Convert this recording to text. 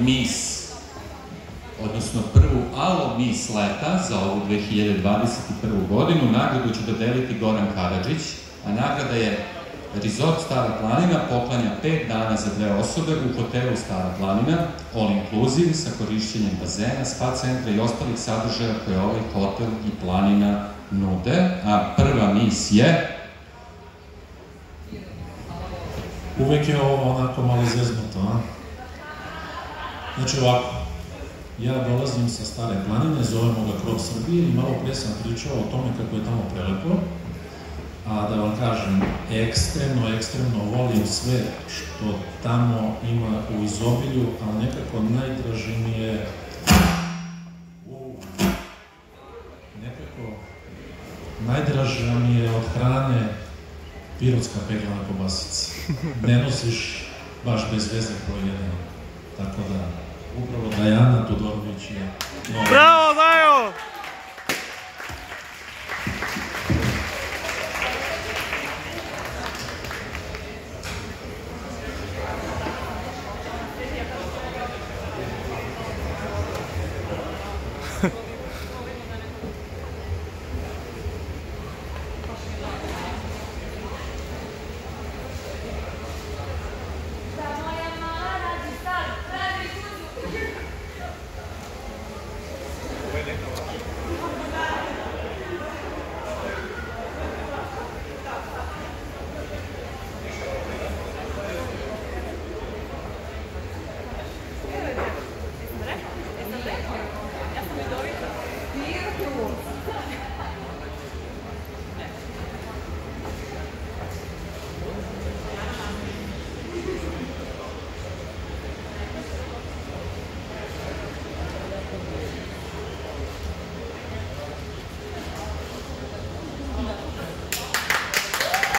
mis, odnosno prvu alo mis leta za ovu 2021. godinu. Nagradu će dodeliti Goran Karadžić, a nagrada je Resort Stara planina poklanja 5 dana za dve osobe u hotelu Stara planina, all inclusive, sa korišćenjem bazena, spa centra i ostalih sadržaja koje ovaj hotel i planina nude. A prva mis je... Uvek je ovo onako malo zeznuto, a? Znači ovako, ja dolazim sa Stare planine, zovemo ga Krov Srbije i malo pre sam pričao o tome kako je tamo prelepo, a da vam kažem, ekstremno, ekstremno volim sve što tamo ima u izobilju, a nekako najdraži mi je nekako najdraža mi je od hrane pirotska peglana kobasica. Ne nosiš baš bez veze koje jedemo. Tako da, 哎呀！那都。